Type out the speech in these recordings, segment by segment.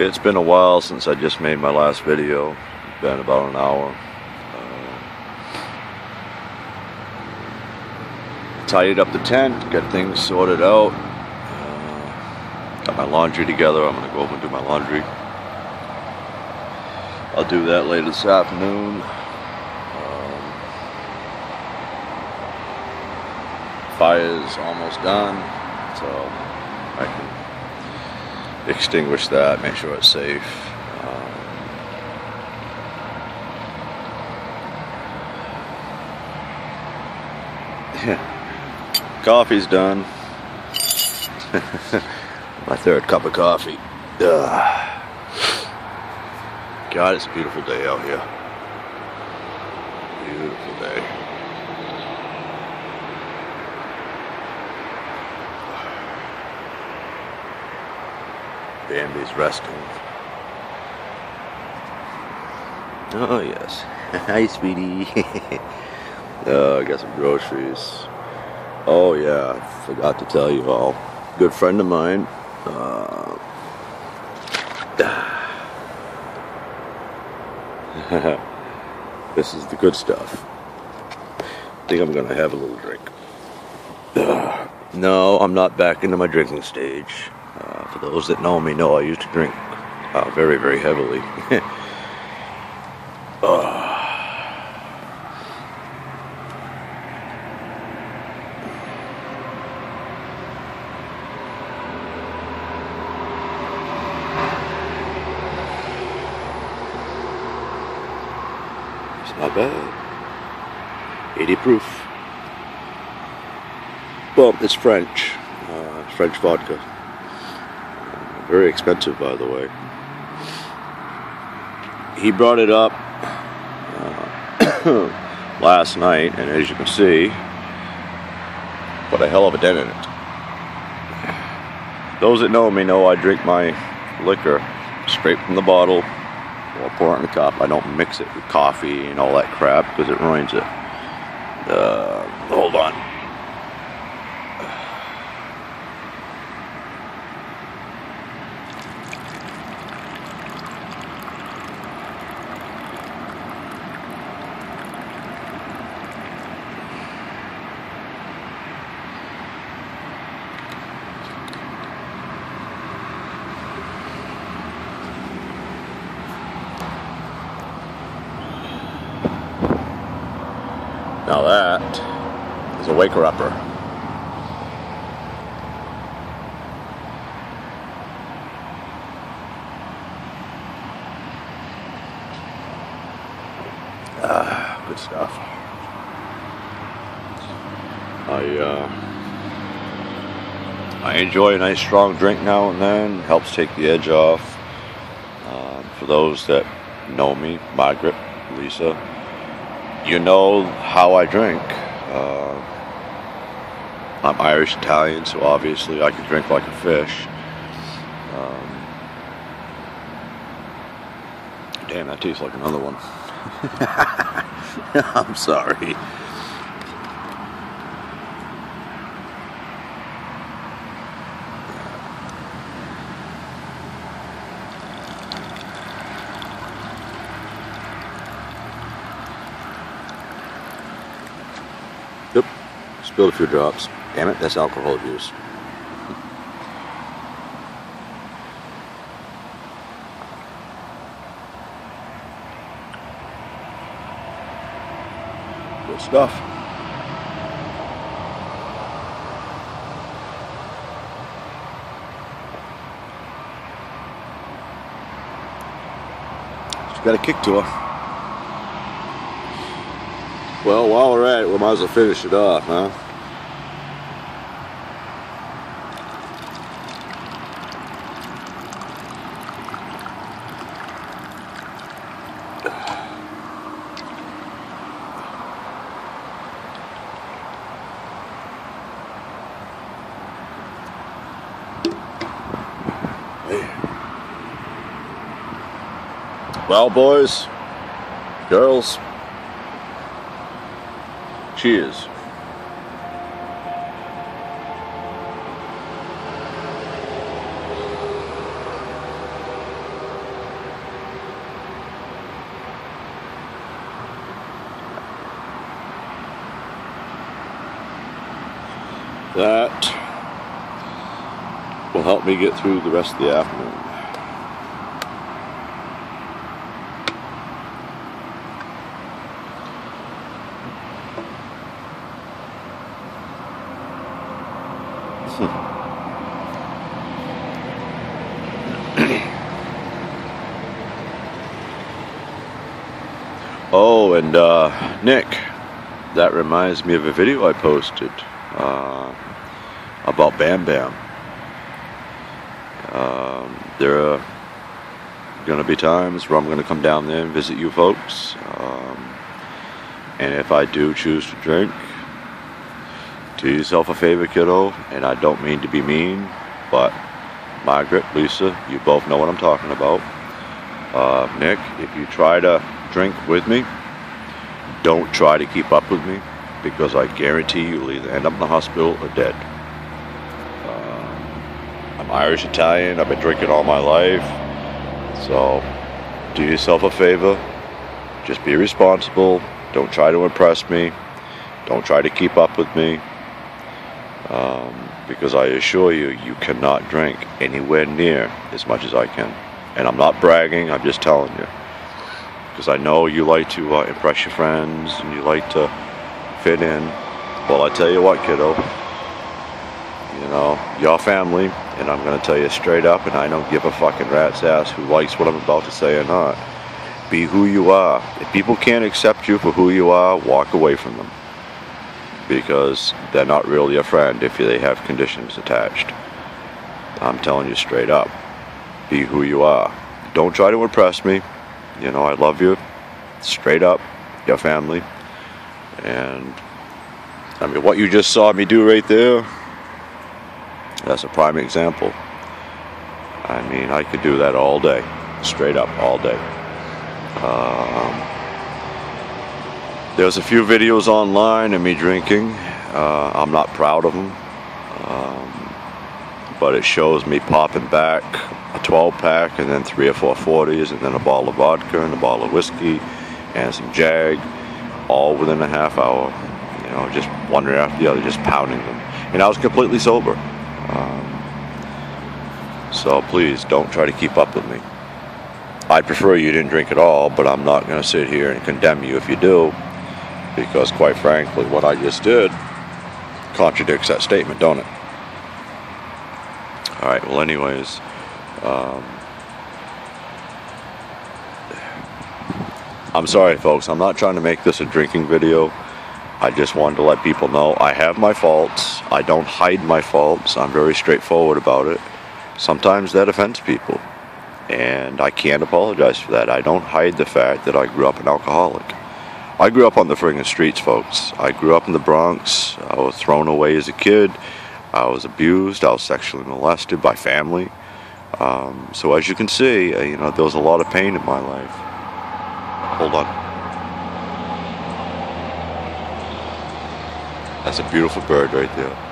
It's been a while since I just made my last video. It's been about an hour. Uh, tidied up the tent, got things sorted out. Uh, got my laundry together. I'm gonna go over and do my laundry. I'll do that later this afternoon. Um, fire's almost done, so I can extinguish that, make sure it's safe. Um, yeah. Coffee's done. My third cup of coffee. Ugh. God, it's a beautiful day out here. Beautiful day. Bambi's resting. Oh, yes. Hi, sweetie. uh, I got some groceries. Oh, yeah, I forgot to tell you all. Good friend of mine. Uh, this is the good stuff. I think I'm gonna have a little drink. No, I'm not back into my drinking stage. For those that know me, know I used to drink uh, very, very heavily. uh, it's not bad. 80 proof. Well, it's French. Uh, French vodka. Very expensive, by the way. He brought it up uh, last night, and as you can see, put a hell of a dent in it. Those that know me know I drink my liquor straight from the bottle or pour it in a cup. I don't mix it with coffee and all that crap because it ruins it. Uh, hold on. Now that is a waker upper. Ah, good stuff. I uh, I enjoy a nice strong drink now and then. Helps take the edge off. Um, for those that know me, Margaret, Lisa, you know how I drink. Uh, I'm Irish Italian, so obviously I can drink like a fish. Um, damn, that tastes like another one. I'm sorry. Spilled a few drops. Damn it, that's alcohol abuse. Good stuff. Got a kick to her. Well, while we're at it, we might as well finish it off, huh? Well, boys, girls, Cheers. That will help me get through the rest of the afternoon. oh, and uh, Nick, that reminds me of a video I posted uh, about Bam Bam. Um, there are going to be times where I'm going to come down there and visit you folks. Um, and if I do choose to drink, do yourself a favor, kiddo. And I don't mean to be mean, but Margaret, Lisa, you both know what I'm talking about. Uh, Nick, if you try to drink with me, don't try to keep up with me because I guarantee you'll either end up in the hospital or dead. Uh, I'm Irish Italian, I've been drinking all my life. So do yourself a favor, just be responsible, don't try to impress me, don't try to keep up with me. Um, because I assure you, you cannot drink anywhere near as much as I can. And I'm not bragging, I'm just telling you. Because I know you like to uh, impress your friends and you like to fit in. Well, I tell you what, kiddo, you know, your family, and I'm going to tell you straight up, and I don't give a fucking rat's ass who likes what I'm about to say or not. Be who you are. If people can't accept you for who you are, walk away from them. Because they're not really a friend if they have conditions attached. I'm telling you straight up. Be who you are. Don't try to impress me. You know, I love you. Straight up. Your family. And I mean, what you just saw me do right there, that's a prime example. I mean, I could do that all day, straight up, all day. Um, there's a few videos online of me drinking. Uh, I'm not proud of them, um, but it shows me popping back a 12 pack and then three or four 40s and then a bottle of vodka and a bottle of whiskey and some Jag all within a half hour. You know, just one after the other, just pounding them. And I was completely sober. Um, so please don't try to keep up with me. I'd prefer you didn't drink at all, but I'm not going to sit here and condemn you if you do, because quite frankly, what I just did contradicts that statement, don't it? All right. Well, anyways. Um, I'm sorry, folks. I'm not trying to make this a drinking video. I just wanted to let people know I have my faults. I don't hide my faults. I'm very straightforward about it. Sometimes that offends people. And I can't apologize for that. I don't hide the fact that I grew up an alcoholic. I grew up on the friggin' streets, folks. I grew up in the Bronx. I was thrown away as a kid. I was abused. I was sexually molested by family. Um, so as you can see, uh, you know, there was a lot of pain in my life. Hold on. That's a beautiful bird right there.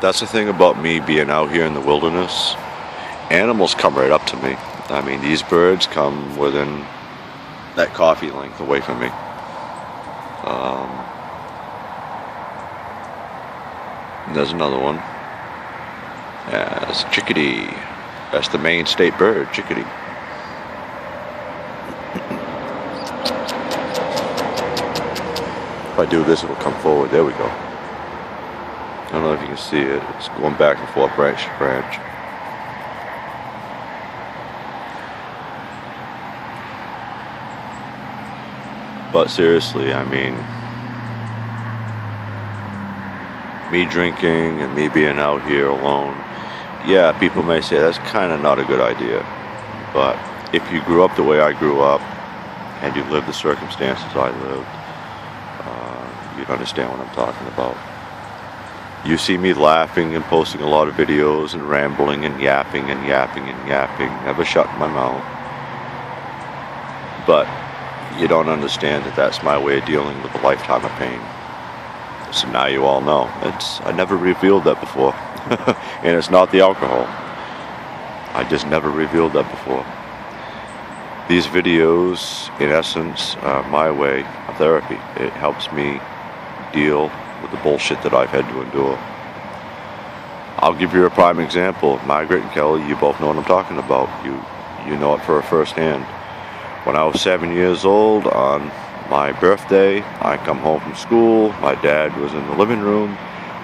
That's the thing about me being out here in the wilderness. Animals come right up to me. I mean, these birds come within that coffee length away from me. Um, there's another one. That's chickadee. That's the Maine state bird, chickadee. if I do this, it'll come forward. There we go. I don't know if you can see it. It's going back and forth branch to branch. But seriously, I mean, me drinking and me being out here alone, yeah, people may say that's kind of not a good idea. But if you grew up the way I grew up and you lived the circumstances I lived, uh, you'd understand what I'm talking about. You see me laughing and posting a lot of videos and rambling and yapping and yapping and yapping, never shutting my mouth. But you don't understand that that's my way of dealing with a lifetime of pain. So now you all know. It's I never revealed that before. and it's not the alcohol. I just never revealed that before. these videos, in essence, are my way of therapy. It helps me deal with the bullshit that I've had to endure. I'll give you a prime example. Margaret and Kelly, you both know what I'm talking about. You you know it for a first hand. When I was seven years old, on my birthday, I come home from school. My dad was in the living room.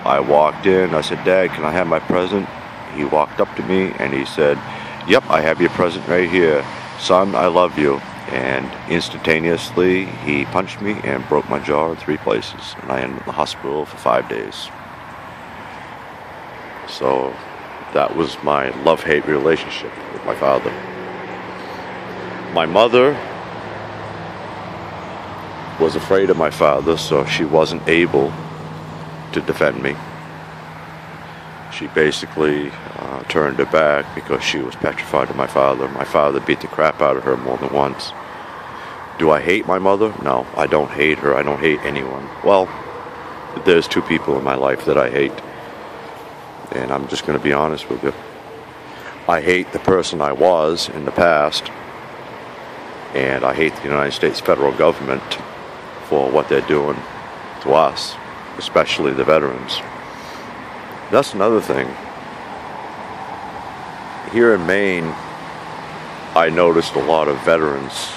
I walked in. I said, Dad, can I have my present? He walked up to me and he said, Yep, I have your present right here. Son, I love you. And instantaneously, he punched me and broke my jaw in three places. And I ended up in the hospital for five days. So that was my love hate relationship with my father. My mother was afraid of my father, so she wasn't able to defend me. She basically uh, turned her back because she was petrified of my father. My father beat the crap out of her more than once. Do I hate my mother? No, I don't hate her. I don't hate anyone. Well, there's two people in my life that I hate. And I'm just going to be honest with you. I hate the person I was in the past. And I hate the United States federal government for what they're doing to us, especially the veterans. That's another thing. Here in Maine, I noticed a lot of veterans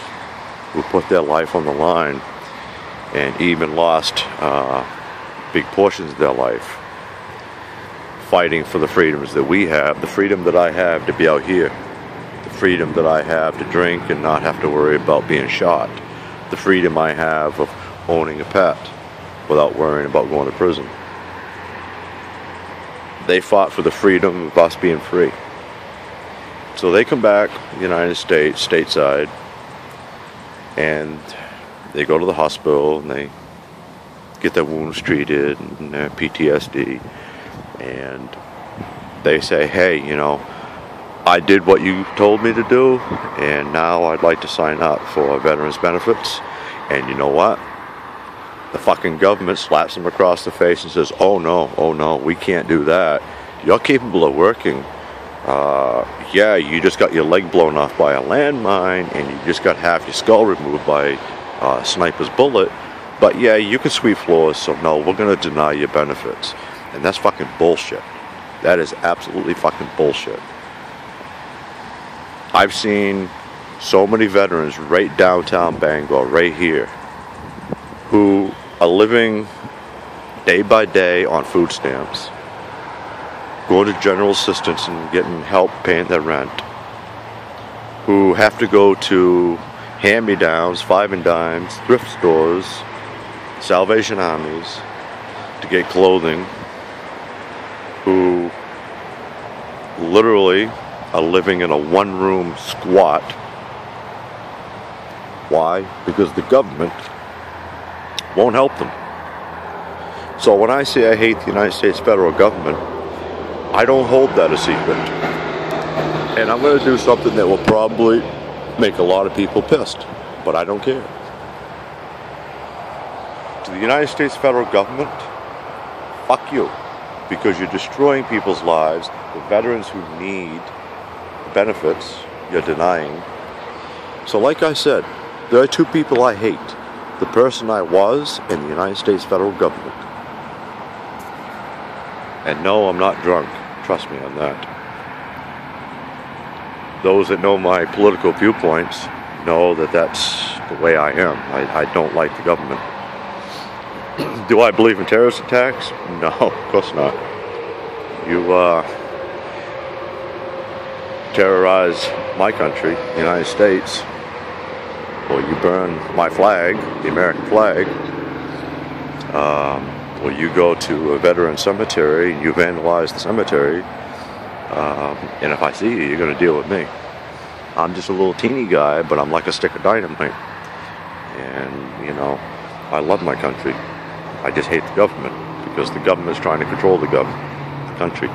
who put their life on the line and even lost uh, big portions of their life fighting for the freedoms that we have, the freedom that I have to be out here, the freedom that I have to drink and not have to worry about being shot, the freedom I have of owning a pet without worrying about going to prison. They fought for the freedom of us being free. So they come back, the United States, stateside, and they go to the hospital and they get their wounds treated and their PTSD. And they say, hey, you know, I did what you told me to do, and now I'd like to sign up for veterans benefits. And you know what? The fucking government slaps them across the face and says, oh no, oh no, we can't do that. You're capable of working. Uh, yeah, you just got your leg blown off by a landmine and you just got half your skull removed by a sniper's bullet. But yeah, you can sweep floors, so no, we're going to deny your benefits. And that's fucking bullshit. That is absolutely fucking bullshit. I've seen so many veterans right downtown Bangor, right here, who are living day by day on food stamps, going to general assistance and getting help paying their rent, who have to go to hand me downs, five and dimes, thrift stores, Salvation Armies to get clothing, who literally are living in a one room squat. Why? Because the government won't help them. So when I say I hate the United States federal government, I don't hold that a secret. And I'm going to do something that will probably make a lot of people pissed, but I don't care. To the United States federal government, fuck you. Because you're destroying people's lives, the veterans who need benefits, you're denying. So, like I said, there are two people I hate the person I was in the United States federal government. And no, I'm not drunk. Trust me on that. Those that know my political viewpoints know that that's the way I am. I, I don't like the government. Do I believe in terrorist attacks? No, of course not. You uh, terrorize my country, the United States, or you burn my flag, the American flag, um, you go to a veteran cemetery and you vandalize the cemetery, um, and if I see you, you're going to deal with me. I'm just a little teeny guy, but I'm like a stick of dynamite. And, you know, I love my country. I just hate the government because the government is trying to control the government, the country.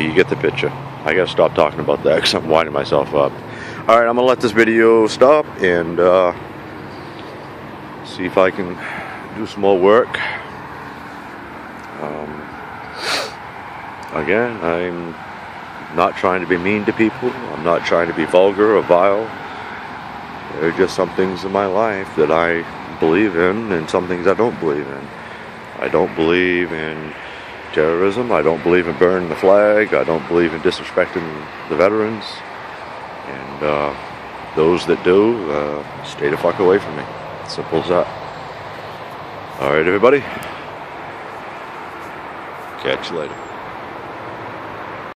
You get the picture. I gotta stop talking about that because I'm winding myself up. All right, I'm gonna let this video stop and uh, see if I can do some more work. Um, again, I'm not trying to be mean to people. I'm not trying to be vulgar or vile. There are just some things in my life that I believe in and some things I don't believe in. I don't believe in terrorism. I don't believe in burning the flag. I don't believe in disrespecting the veterans. And uh, those that do, uh, stay the fuck away from me. Simple as that. All right, everybody. Catch you later.